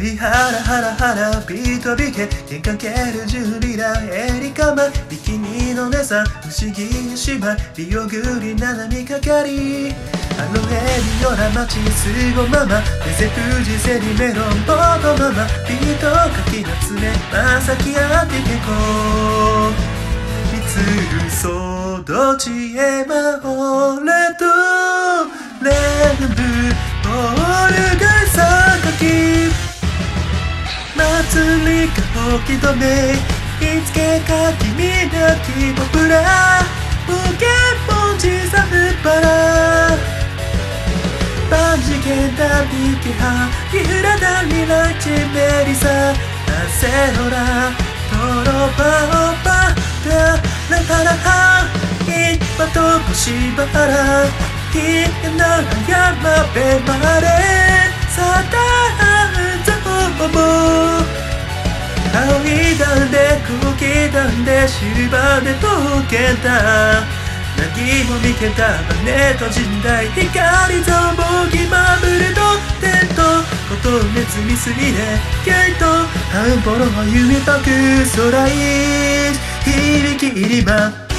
らビートビケ喧嘩けるジュリラエリカマビキニの姉さん不思議に姉妹リオグリななみかかりあのエリオラ街すごママデゼフジセリメロンボードママビートかき集めまさきあってけこいつ嘘どちへまほれとりが吹き止め。いつけか君の希望プラ無限本小さむばら万次元だビケハイフラダリラチメリサ。ナセロラトロパオパ。ダラパラハイバトコシバラヒナラヤマベでシルバーで溶けた。何も見けたバネと人体光ぞぼぎまぶれとテントこと熱みすぎでゲート。半ボロは夢パク空い響き入りま